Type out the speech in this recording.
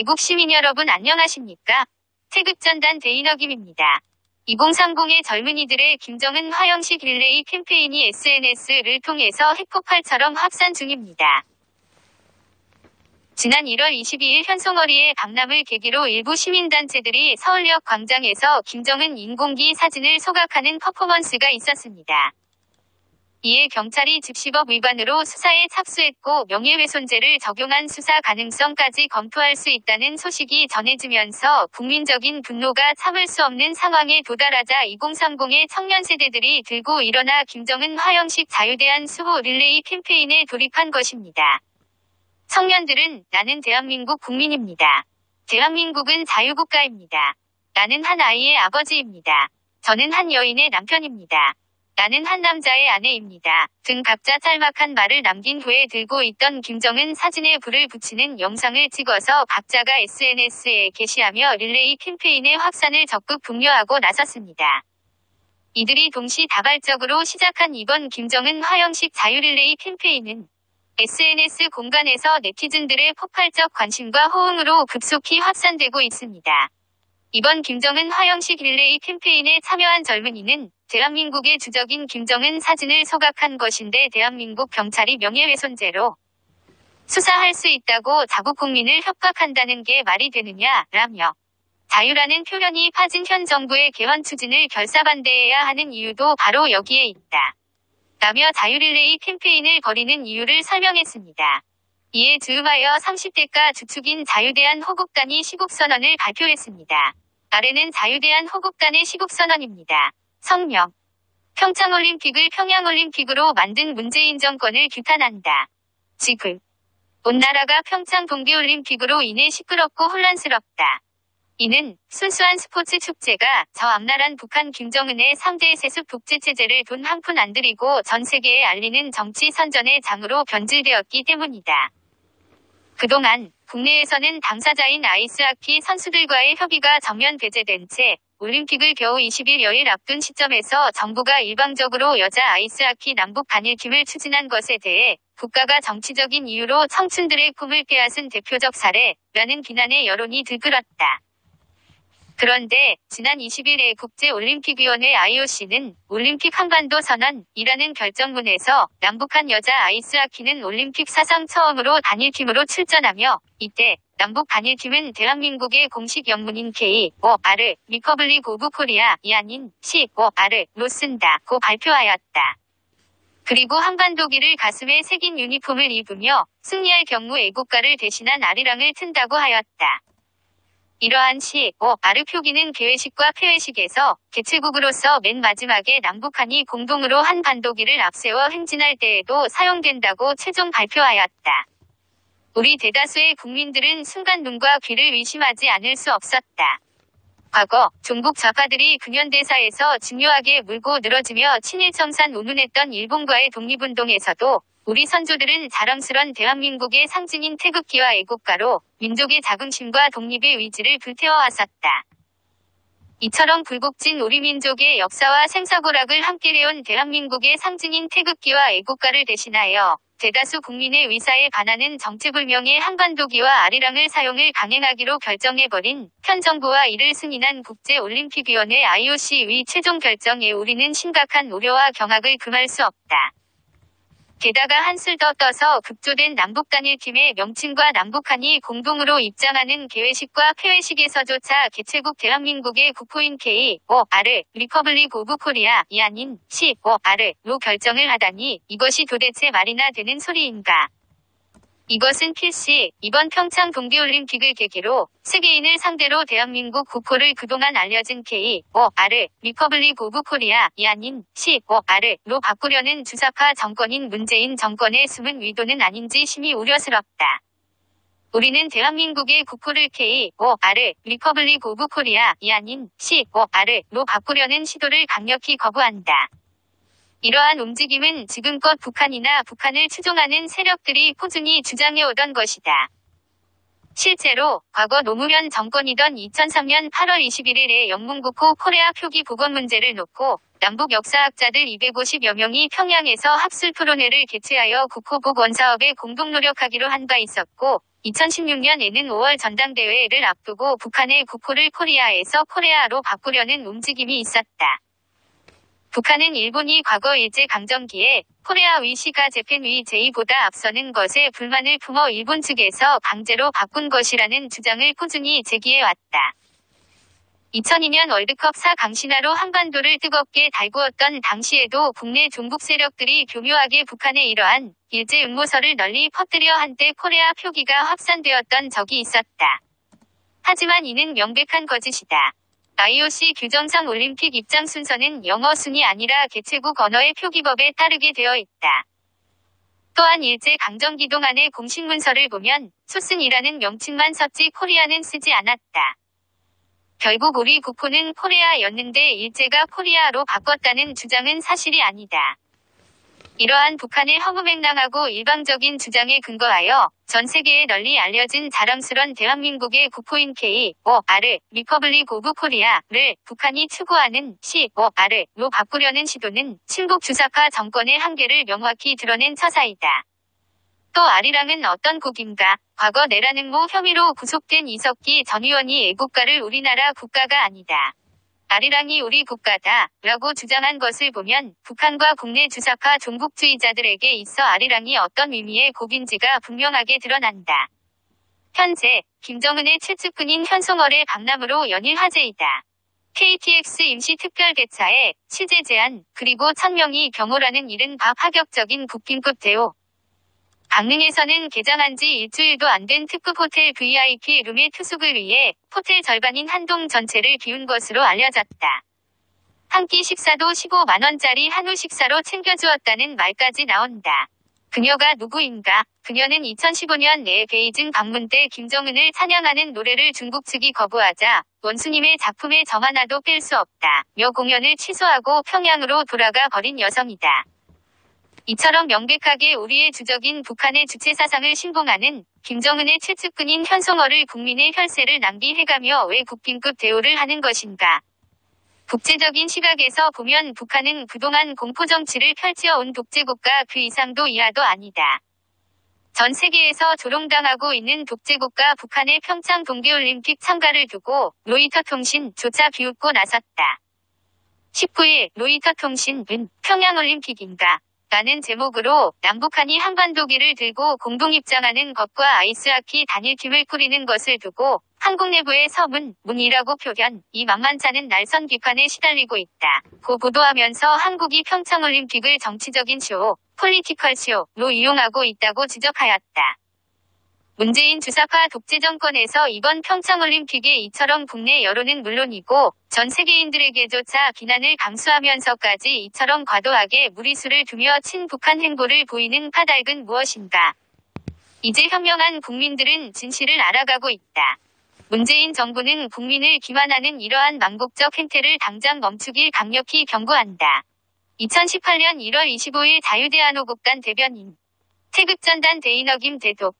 애국 시민 여러분 안녕하십니까? 태극전단 데이너김입니다. 2030의 젊은이들의 김정은 화형식 릴레이 캠페인이 SNS를 통해서 핵폭발처럼 확산 중입니다. 지난 1월 22일 현송월의 방남을 계기로 일부 시민단체들이 서울역 광장에서 김정은 인공기 사진을 소각하는 퍼포먼스가 있었습니다. 이에 경찰이 집시법 위반으로 수사에 착수했고 명예훼손죄를 적용한 수사 가능성까지 검토할 수 있다는 소식이 전해지면서 국민적인 분노가 참을 수 없는 상황에 도달하자 2030의 청년 세대들이 들고 일어나 김정은 화형식 자유대한 수호 릴레이 캠페인에 돌입한 것입니다. 청년들은 나는 대한민국 국민입니다. 대한민국은 자유국가입니다. 나는 한 아이의 아버지입니다. 저는 한 여인의 남편입니다. 나는 한 남자의 아내입니다. 등 각자 짤막한 말을 남긴 후에 들고 있던 김정은 사진에 불을 붙이는 영상을 찍어서 각자가 SNS에 게시하며 릴레이 캠페인의 확산을 적극 독려하고 나섰습니다. 이들이 동시다발적으로 시작한 이번 김정은 화형식 자유릴레이 캠페인은 SNS 공간에서 네티즌들의 폭발적 관심과 호응으로 급속히 확산되고 있습니다. 이번 김정은 화형식 릴레이 캠페인에 참여한 젊은이는 대한민국의 주적인 김정은 사진을 소각한 것인데 대한민국 경찰이 명예훼손죄로 수사할 수 있다고 자국 국민을 협박한다는 게 말이 되느냐, 라며 자유라는 표현이 파진 현 정부의 개헌 추진을 결사반대해야 하는 이유도 바로 여기에 있다. 라며 자유릴레이 캠페인을 벌이는 이유를 설명했습니다. 이에 즈음하여 30대가 주축인 자유대한 호국단이 시국선언을 발표했습니다. 아래는 자유대한 호국단의 시국선언입니다. 성명. 평창올림픽을 평양올림픽으로 만든 문재인 정권을 규탄한다. 지금. 온 나라가 평창 동계올림픽으로 인해 시끄럽고 혼란스럽다. 이는 순수한 스포츠 축제가 저 앞나란 북한 김정은의 3대 세습 독재 체제를 돈 한 푼 안 들이고 전 세계에 알리는 정치 선전의 장으로 변질되었기 때문이다. 그동안 국내에서는 당사자인 아이스하키 선수들과의 협의가 전면 배제된 채 올림픽을 겨우 20일여일 앞둔 시점에서 정부가 일방적으로 여자 아이스하키 남북 단일팀을 추진한 것에 대해 국가가 정치적인 이유로 청춘들의 꿈을 빼앗은 대표적 사례라는 비난의 여론이 들끓었다. 그런데 지난 20일에 국제올림픽위원회 IOC는 올림픽 한반도 선언이라는 결정문에서 남북한 여자 아이스하키는 올림픽 사상 처음으로 단일팀으로 출전하며 이때 남북 단일팀은 대한민국의 공식 영문인 K, O, R, Republic of Korea이 아닌 C, O, R로 쓴다고 발표하였다. 그리고 한반도기를 가슴에 새긴 유니폼을 입으며 승리할 경우 애국가를 대신한 아리랑을 튼다고 하였다. 이러한 시, 오, 아르 표기는 개회식과 폐회식에서 개최국으로서 맨 마지막에 남북한이 공동으로 한 반도기를 앞세워 행진할 때에도 사용된다고 최종 발표하였다. 우리 대다수의 국민들은 순간 눈과 귀를 의심하지 않을 수 없었다. 과거 종북 좌파들이 근현대사에서 중요하게 물고 늘어지며 친일 청산 운운했던 일본과의 독립운동에서도 우리 선조들은 자랑스런 대한민국의 상징인 태극기와 애국가로 민족의 자긍심과 독립의 의지를 불태워왔었다. 이처럼 굴곡진 우리 민족의 역사와 생사고락을 함께 해온 대한민국의 상징인 태극기와 애국가를 대신하여 대다수 국민의 의사에 반하는 정체불명의 한반도기와 아리랑을 사용을 강행하기로 결정해버린 현 정부와 이를 승인한 국제올림픽위원회 IOC의 최종 결정에 우리는 심각한 우려와 경악을 금할 수 없다. 게다가 한술 더 떠서 급조된 남북 단일 팀의 명칭과 남북한이 공동으로 입장하는 개회식과 폐회식에서조차 개최국 대한민국의 국호인 K, O, R, Republic of Korea, 이 아닌 C, O, R로 결정을 하다니 이것이 도대체 말이나 되는 소리인가. 이것은 필시 이번 평창 동계올림픽을 계기로 세계인을 상대로 대한민국 국호를 그동안 알려진 K, O, R, Republic of Korea, 이 아닌 C, O, R로 바꾸려는 주사파 정권인 문재인 정권의 숨은 의도는 아닌지 심히 우려스럽다. 우리는 대한민국의 국호를 K, O, R, Republic of Korea, 이 아닌 C, O, R로 바꾸려는 시도를 강력히 거부한다. 이러한 움직임은 지금껏 북한이나 북한을 추종하는 세력들이 꾸준히 주장해오던 것이다. 실제로 과거 노무현 정권이던 2003년 8월 21일에 영문국호 코레아 표기 복원 문제를 놓고 남북 역사학자들 250여 명이 평양에서 학술 토론회를 개최하여 국호국 원사업에 공동 노력하기로 한 바 있었고, 2016년에는 5월 전당대회를 앞두고 북한의 국호를 코리아에서 코레아로 바꾸려는 움직임이 있었다. 북한은 일본이 과거 일제 강점기에 코레아 위시가 재팬 위 제이보다 앞서는 것에 불만을 품어 일본 측에서 강제로 바꾼 것이라는 주장을 꾸준히 제기해왔다. 2002년 월드컵 4강 신화로 한반도를 뜨겁게 달구었던 당시에도 국내 종북 세력들이 교묘하게 북한의 이러한 일제 음모설을 널리 퍼뜨려 한때 코레아 표기가 확산되었던 적이 있었다. 하지만 이는 명백한 거짓이다. IOC 규정상 올림픽 입장 순서는 영어 순이 아니라 개최국 언어의 표기법에 따르게 되어 있다. 또한 일제 강점기 동안의 공식 문서를 보면 Chosen이라는 명칭만 썼지 코리아는 쓰지 않았다. 결국 우리 국호는 코레아였는데 일제가 코리아로 바꿨다는 주장은 사실이 아니다. 이러한 북한의 허무맹랑하고 일방적인 주장에 근거하여 전 세계에 널리 알려진 자랑스런 대한민국의 국호인 K, O, R, Republic of Korea를 북한이 추구하는 C, O, R로 바꾸려는 시도는 친북 주사파 정권의 한계를 명확히 드러낸 처사이다. 또 아리랑은 어떤 곡인가? 과거 내라는 모 혐의로 구속된 이석기 전 의원이 애국가를 우리나라 국가가 아니다. 아리랑이 우리 국가다. 라고 주장한 것을 보면 북한과 국내 주사파 종북주의자들에게 있어 아리랑이 어떤 의미의 곡인지가 분명하게 드러난다. 현재 김정은의 최측근인 현송월의 박람으로 연일 화제이다. KTX 임시 특별 개차에 취재 제한 그리고 천명이 경호라는 일은 바 파격적인 국빈급 대우. 강릉에서는 개장한 지 일주일도 안 된 특급 호텔 VIP 룸의 투숙을 위해 호텔 절반인 한동 전체를 비운 것으로 알려졌다. 한 끼 식사도 15만원짜리 한우 식사로 챙겨주었다는 말까지 나온다. 그녀가 누구인가? 그녀는 2015년 내 베이징 방문 때 김정은을 찬양하는 노래를 중국 측이 거부하자 원수님의 작품에 정 하나도 뺄 수 없다. 며 공연을 취소하고 평양으로 돌아가 버린 여성이다. 이처럼 명백하게 우리의 주적인 북한의 주체 사상을 신봉하는 김정은의 최측근인 현송어를 국민의 혈세를 낭비해가며 왜 국빈급 대우를 하는 것인가? 국제적인 시각에서 보면 북한은 그동안 공포정치를 펼쳐온 독재국가 그 이상도 이하도 아니다. 전 세계에서 조롱당하고 있는 독재국가 북한의 평창 동계올림픽 참가를 두고 로이터 통신조차 비웃고 나섰다. 19일 로이터 통신은 평양올림픽인가 라는 제목으로 남북한이 한반도기를 들고 공동 입장하는 것과 아이스하키 단일팀을 꾸리는 것을 두고 한국 내부의 서문, 문이라고 표현, 이 만만찮은 날선 비판에 시달리고 있다. 고 보도하면서 한국이 평창올림픽을 정치적인 쇼, political show로 이용하고 있다고 지적하였다. 문재인 주사파 독재 정권에서 이번 평창올림픽에 이처럼 국내 여론은 물론이고 전 세계인들에게조차 비난을 감수하면서까지 이처럼 과도하게 무리수를 두며 친북한 행보를 보이는 까닭은 무엇인가? 이제 현명한 국민들은 진실을 알아가고 있다. 문재인 정부는 국민을 기만하는 이러한 망국적 행태를 당장 멈추길 강력히 경고한다. 2018년 1월 25일 자유대한호국단 대변인 태극전단 대인어김 대독